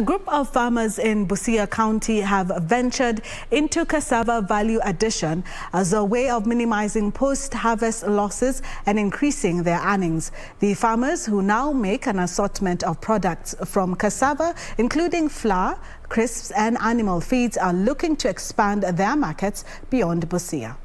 A group of farmers in Busia County have ventured into cassava value addition as a way of minimizing post-harvest losses and increasing their earnings. The farmers who now make an assortment of products from cassava, including flour, crisps and animal feeds, are looking to expand their markets beyond Busia.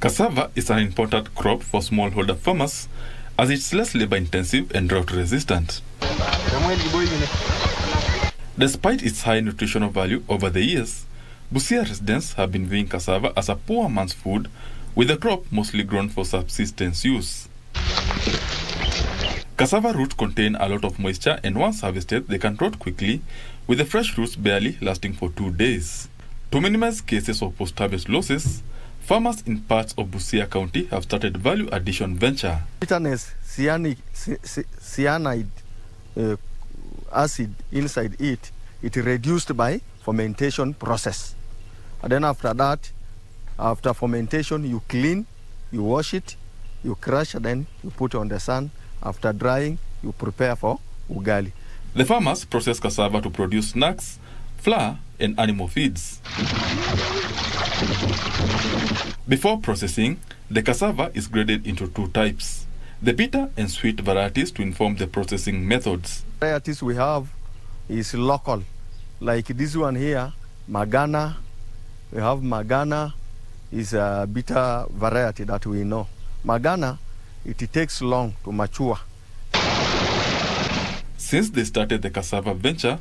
Cassava is an important crop for smallholder farmers as it's less labor intensive and drought resistant. Despite its high nutritional value over the years, Busia residents have been viewing cassava as a poor man's food, with the crop mostly grown for subsistence use. Cassava roots contain a lot of moisture and once harvested, they can rot quickly, with the fresh roots barely lasting for two days. To minimize cases of post-harvest losses, Farmers in parts of Busia County have started value addition venture. Bitterness, cyanic, cyanide uh, acid inside it, it reduced by fermentation process. And then after that, after fermentation, you clean, you wash it, you crush, then you put on the sun. After drying, you prepare for ugali. The farmers process cassava to produce snacks, flour, and animal feeds. Before processing, the cassava is graded into two types, the bitter and sweet varieties to inform the processing methods. Varieties we have is local, like this one here, Magana. We have Magana is a bitter variety that we know. Magana, it takes long to mature. Since they started the cassava venture,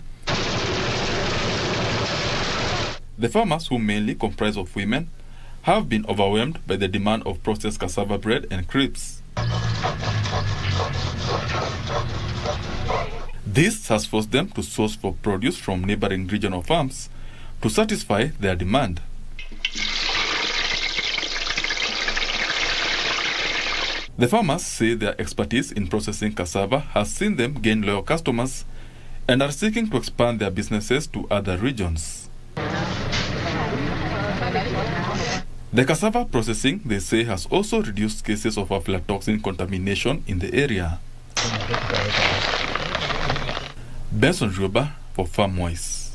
the farmers who mainly comprise of women have been overwhelmed by the demand of processed cassava bread and crepes. This has forced them to source for produce from neighboring regional farms to satisfy their demand. The farmers say their expertise in processing cassava has seen them gain loyal customers and are seeking to expand their businesses to other regions. The cassava processing, they say, has also reduced cases of aflatoxin contamination in the area. Benson Juba for FarmWise.